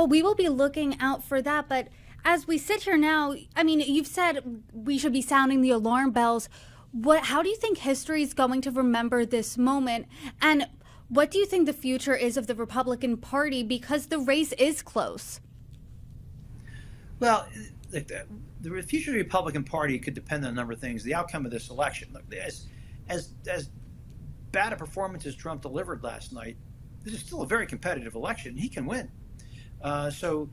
Well, we will be looking out for that. But as we sit here now, I mean, you've said we should be sounding the alarm bells. What? How do you think history is going to remember this moment? And what do you think the future is of the Republican Party because the race is close? Well, the, the future of the Republican Party could depend on a number of things. The outcome of this election, look, as as as bad a performance as Trump delivered last night, this is still a very competitive election. He can win. Uh, so,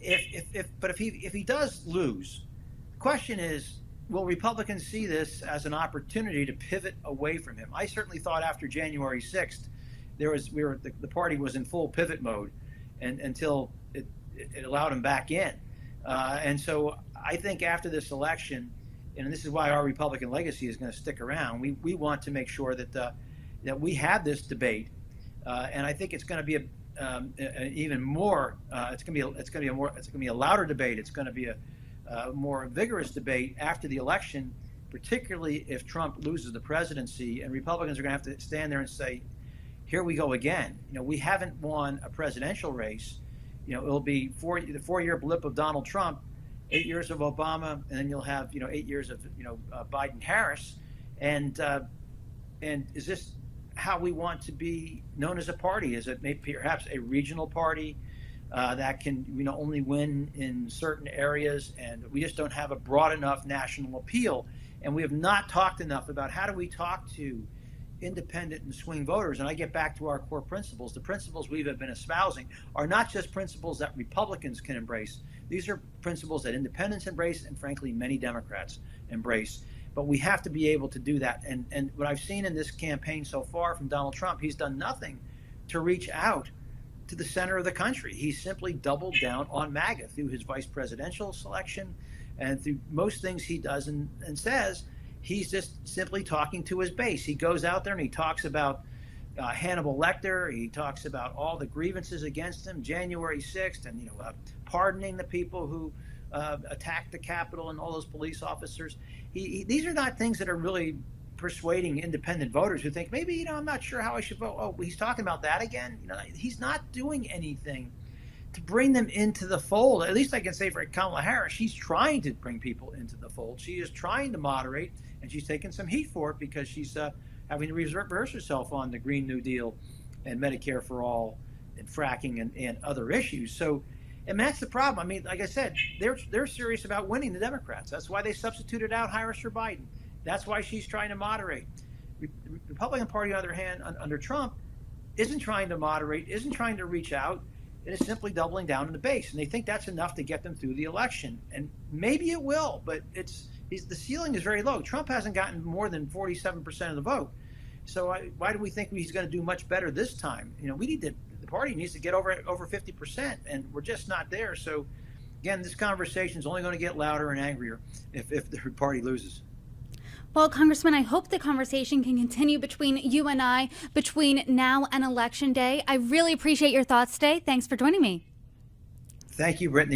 if, if, if but if he if he does lose, the question is, will Republicans see this as an opportunity to pivot away from him? I certainly thought after January sixth, there was we were the, the party was in full pivot mode, and until it, it allowed him back in. Uh, and so I think after this election, and this is why our Republican legacy is going to stick around. We, we want to make sure that uh, that we have this debate, uh, and I think it's going to be a, um, even more. Uh, it's going to be a, it's going to be a more it's going to be a louder debate. It's going to be a, more vigorous debate after the election, particularly if Trump loses the presidency, and Republicans are going to have to stand there and say, "Here we go again." You know, we haven't won a presidential race you know, it'll be four, the four-year blip of Donald Trump, eight years of Obama, and then you'll have, you know, eight years of, you know, uh, Biden-Harris, and uh, and is this how we want to be known as a party? Is it maybe perhaps a regional party uh, that can, you know, only win in certain areas, and we just don't have a broad enough national appeal, and we have not talked enough about how do we talk to independent and swing voters. And I get back to our core principles. The principles we have been espousing are not just principles that Republicans can embrace, these are principles that independents embrace and, frankly, many Democrats embrace. But we have to be able to do that. And, and what I've seen in this campaign so far from Donald Trump, he's done nothing to reach out to the center of the country. He's simply doubled down on MAGA through his vice presidential selection and through most things he does and, and says he's just simply talking to his base. He goes out there and he talks about uh, Hannibal Lecter. He talks about all the grievances against him, January 6th, and you know, uh, pardoning the people who uh, the Capitol and all those police officers. He, he, these are not things that are really persuading independent voters who think maybe you know I'm not sure how I should vote. Oh, he's talking about that again. You know, he's not doing anything to bring them into the fold. At least I can say for Kamala Harris, she's trying to bring people into the fold. She is trying to moderate, and she's taking some heat for it because she's uh, having to reverse herself on the Green New Deal and Medicare for all and fracking and, and other issues. So, and that's the problem. I mean, like I said, they're they're serious about winning the Democrats. That's why they substituted out Harris for Biden. That's why she's trying to moderate. Republican Party, on the other hand, under Trump, isn't trying to moderate, isn't trying to reach out it is simply doubling down on the base, and they think that's enough to get them through the election. And maybe it will, but it's the ceiling is very low. Trump hasn't gotten more than 47% of the vote. So I, why do we think he's going to do much better this time? You know, we need to party needs to get over over 50%, and we're just not there. So again, this conversation is only going to get louder and angrier if, if the party loses. Well, Congressman, I hope the conversation can continue between you and I between now and Election Day. I really appreciate your thoughts today. Thanks for joining me. Thank you, Brittany.